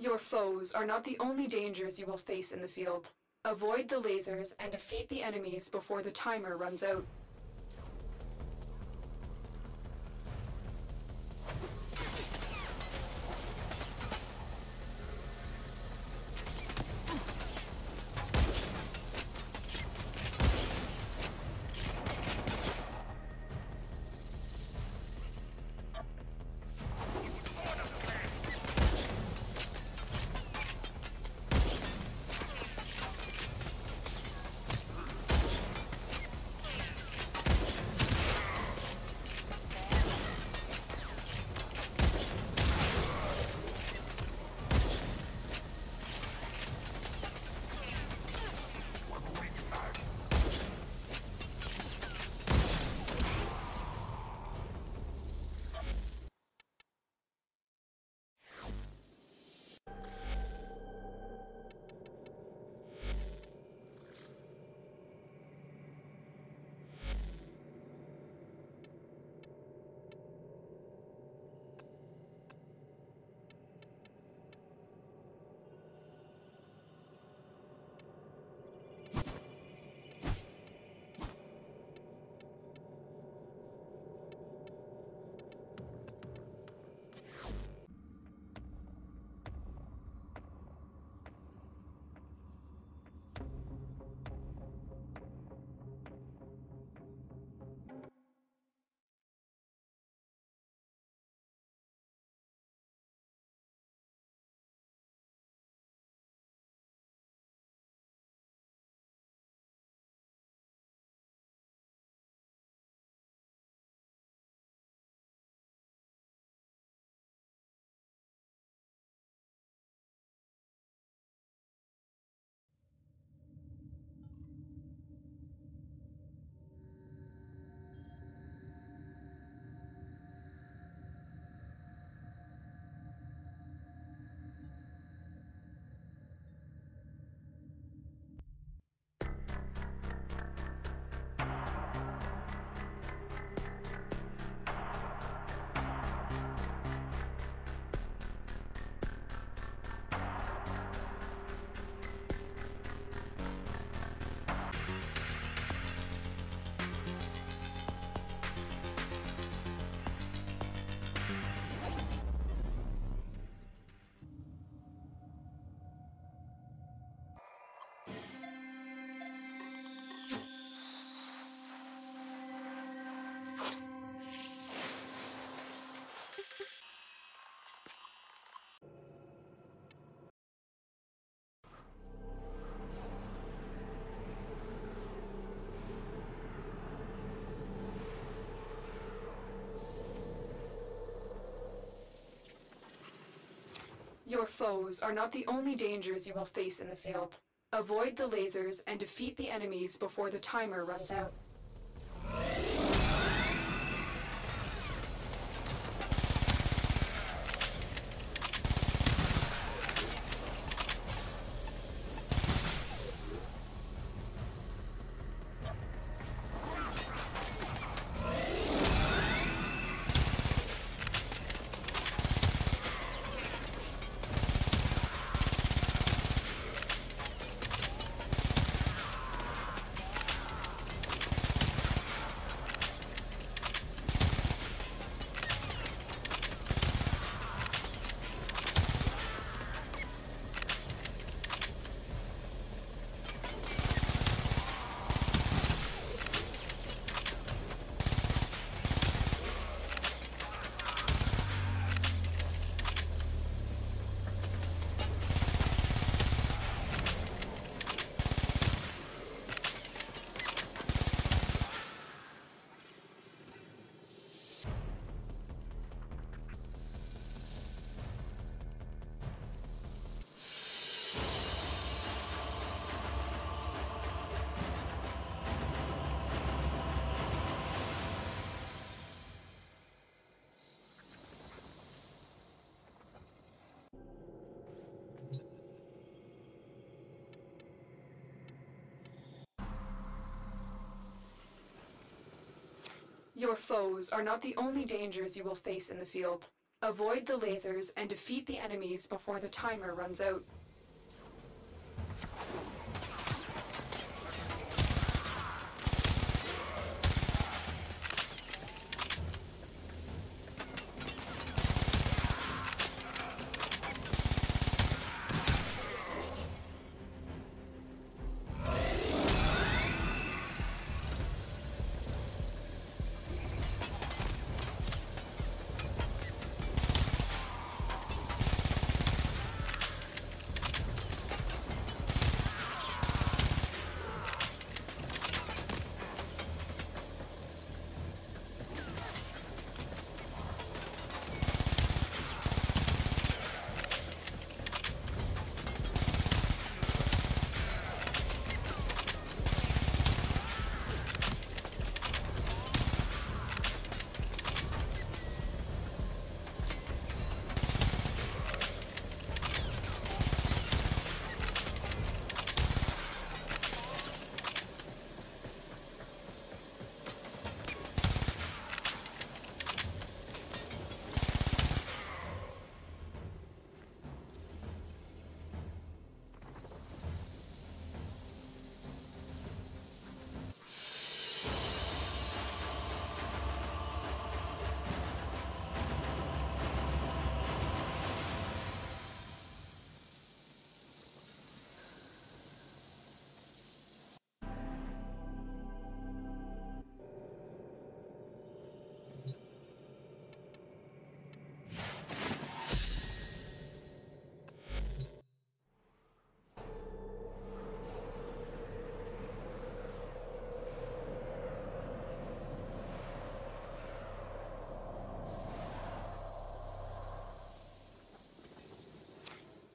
Your foes are not the only dangers you will face in the field. Avoid the lasers and defeat the enemies before the timer runs out. Your foes are not the only dangers you will face in the field. Avoid the lasers and defeat the enemies before the timer runs out. Your foes are not the only dangers you will face in the field. Avoid the lasers and defeat the enemies before the timer runs out.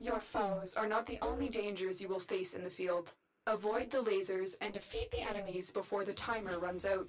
Your foes are not the only dangers you will face in the field. Avoid the lasers and defeat the enemies before the timer runs out.